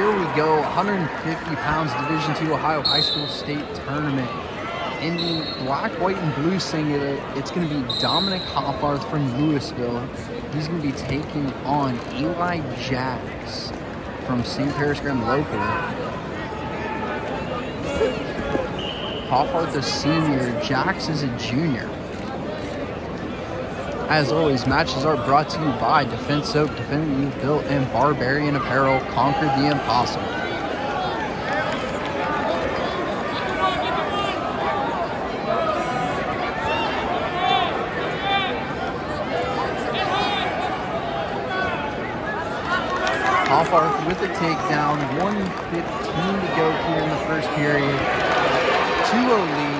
here we go. 150 pounds Division II Ohio High School State Tournament. In the black, white, and blue singlet, it's going to be Dominic Hoffarth from Louisville. He's going to be taking on Eli Jacks from St. Paris Graham Local. Hoffarth a senior, Jacks is a junior. As always, matches are brought to you by Defense Soap, Defend You Built, and Barbarian Apparel. Conquer the impossible. Hoffarth with the takedown. 115 to go here in the first period. 2-0 lead.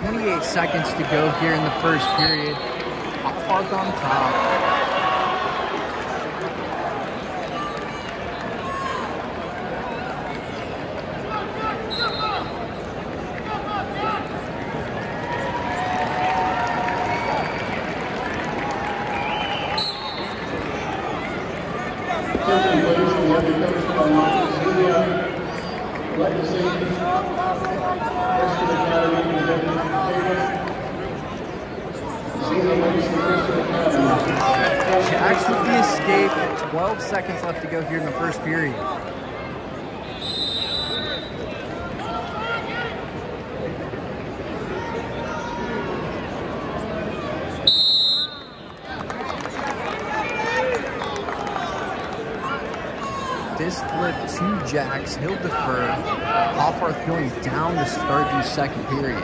Twenty-eight seconds to go here in the first period. Hoffarth on top. Second place, we actually the coach from Celia Legacy, Christian Academy, presented to Jacob. Celia Legacy Christian Academy. Jacks with the escape. 12 seconds left to go here in the first period. Fist flip to Jacks. He'll defer. Hoffarth going down to start the second period.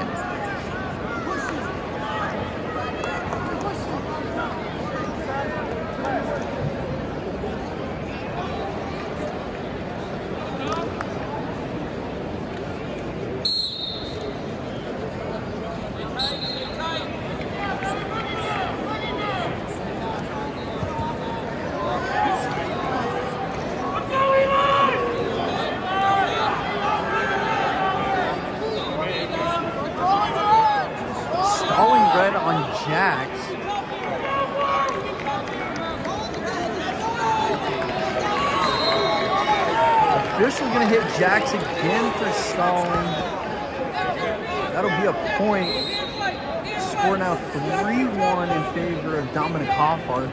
Stalling red on Jacks. Official gonna hit Jacks again for stalling. That'll be a point. Score now 3-1 in favor of Dominic Hoffarth.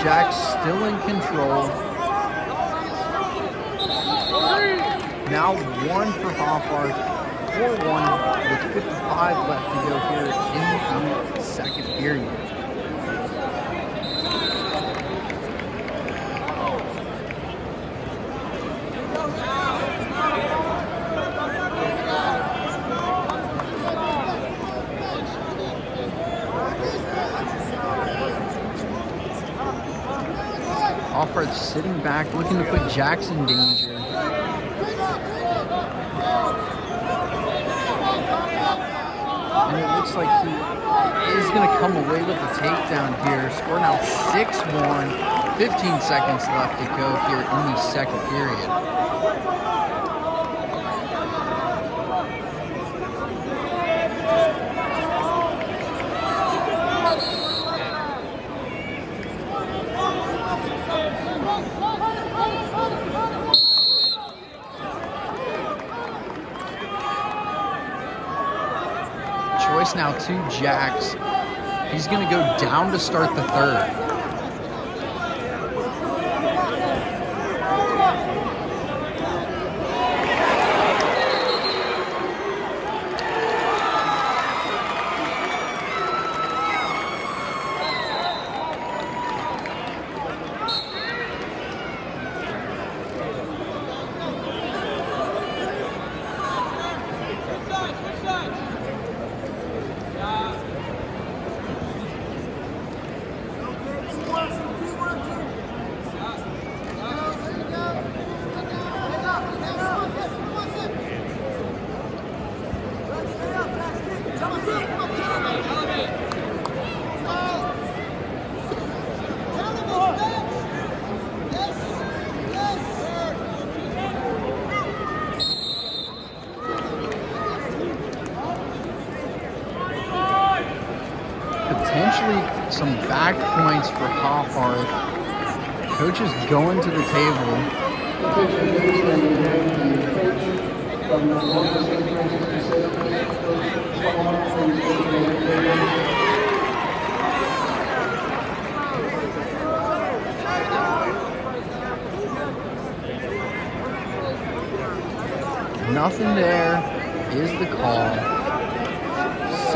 Jack's still in control. Now one for Hoffarth, 4-1 with 55 left to go here in the second period. Hoffarth sitting back, looking to put Jackson in danger. And it looks like he is going to come away with the takedown here. Score now 6-1. 15 seconds left to go here in the second period. Now to Jacks. He's going to go down to start the third. Potentially some back points for Hoffarth. Coach is going to the table. Nothing there is the call.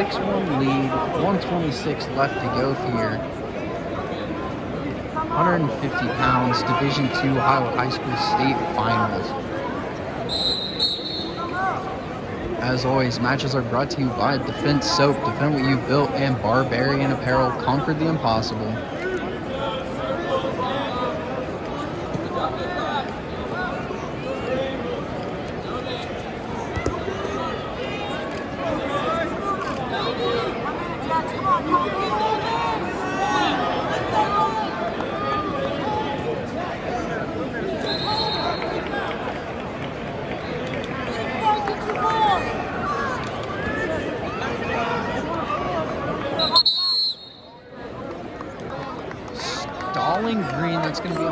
6-1 lead, 126 left to go here. 150 pounds, Division II Ohio High School State Finals. As always, matches are brought to you by Defense Soap. Defend what you built and Barbarian Apparel. Conquer the impossible. Stalling Green, that's going to be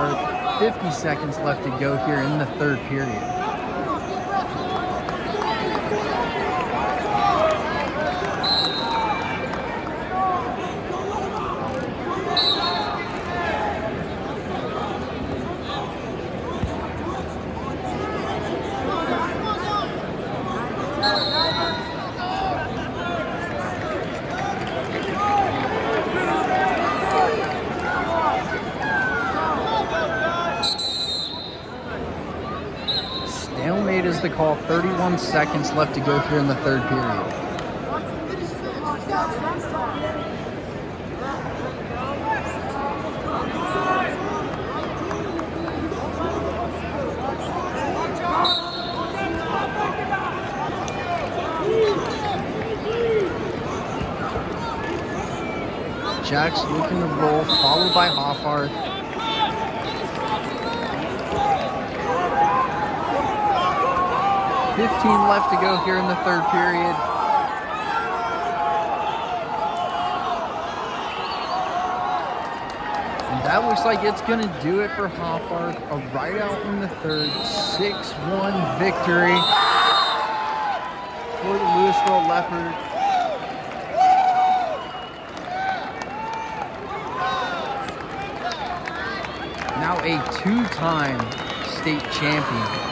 Hoffarth. 50 seconds left to go here in the third period. the call. 31 seconds left to go here in the third period. Jack's looking to roll, followed by Hoffarth. 15 left to go here in the third period. And that looks like it's going to do it for Hoffarth. A right out in the third, 6-1 victory for the Louisville Leopards. Now a two-time state champion.